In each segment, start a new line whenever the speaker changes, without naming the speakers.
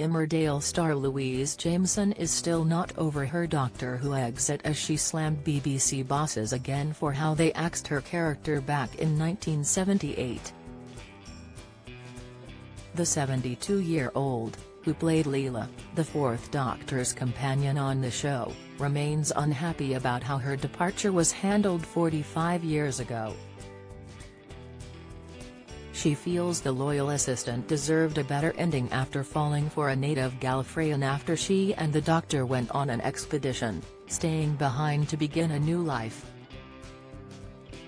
Emmerdale star Louise Jameson is still not over her Doctor Who exit as she slammed BBC bosses again for how they axed her character back in 1978. The 72-year-old, who played Leela, the Fourth Doctor's companion on the show, remains unhappy about how her departure was handled 45 years ago. She feels the loyal assistant deserved a better ending after falling for a native Gallifreyan after she and the Doctor went on an expedition, staying behind to begin a new life.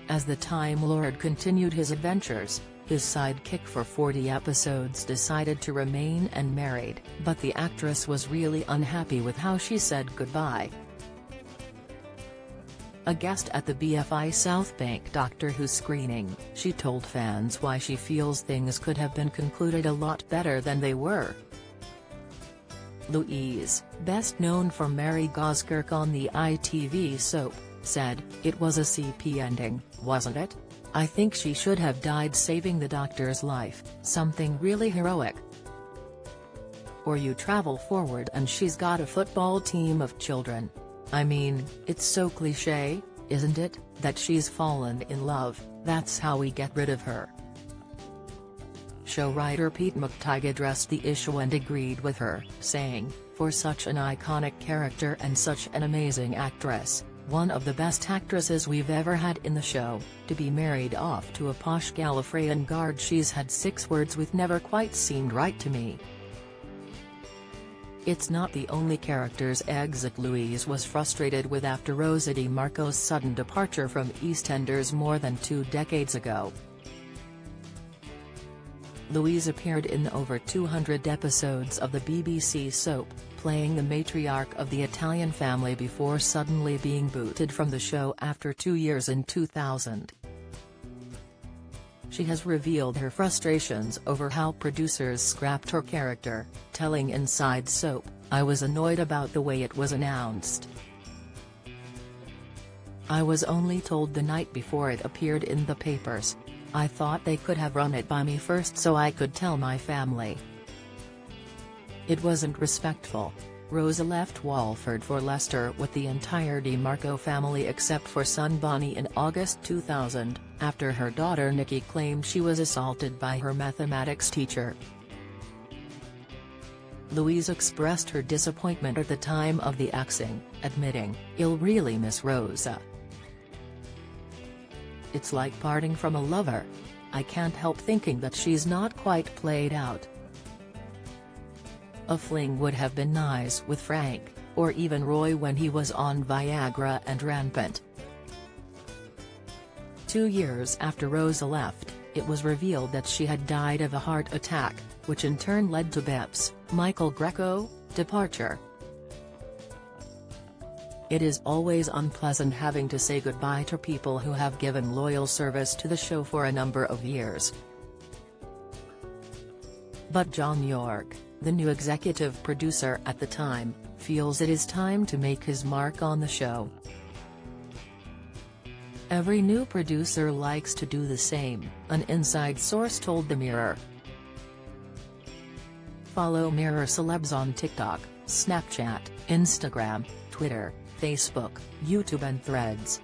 As the Time Lord continued his adventures, his sidekick for 40 episodes decided to remain and married, but the actress was really unhappy with how she said goodbye. A guest at the BFI South Bank Doctor Who screening, she told fans why she feels things could have been concluded a lot better than they were. Louise, best known for Mary Goskirk on the ITV soap, said, It was a CP ending, wasn't it? I think she should have died saving the doctor's life, something really heroic. Or you travel forward and she's got a football team of children, I mean, it's so cliché, isn't it, that she's fallen in love, that's how we get rid of her. Show writer Pete McTighe addressed the issue and agreed with her, saying, for such an iconic character and such an amazing actress, one of the best actresses we've ever had in the show, to be married off to a posh Gallifreyan guard she's had six words with never quite seemed right to me. It's not the only character's exit Louise was frustrated with after Rosa DiMarco's sudden departure from EastEnders more than two decades ago. Louise appeared in over 200 episodes of the BBC soap, playing the matriarch of the Italian family before suddenly being booted from the show after two years in 2000 she has revealed her frustrations over how producers scrapped her character, telling Inside Soap, I was annoyed about the way it was announced. I was only told the night before it appeared in the papers. I thought they could have run it by me first so I could tell my family. It wasn't respectful. Rosa left Walford for Leicester with the entire DiMarco family except for son Bonnie in August 2000, after her daughter Nikki claimed she was assaulted by her mathematics teacher. Louise expressed her disappointment at the time of the axing, admitting, I'll really miss Rosa. It's like parting from a lover. I can't help thinking that she's not quite played out. A fling would have been nice with Frank, or even Roy when he was on Viagra and rampant. Two years after Rosa left, it was revealed that she had died of a heart attack, which in turn led to Beppe's, Michael Greco, departure. It is always unpleasant having to say goodbye to people who have given loyal service to the show for a number of years. But John Yorke, the new executive producer at the time, feels it is time to make his mark on the show. Every new producer likes to do the same, an inside source told The Mirror. Follow Mirror celebs on TikTok, Snapchat, Instagram, Twitter, Facebook, YouTube and Threads.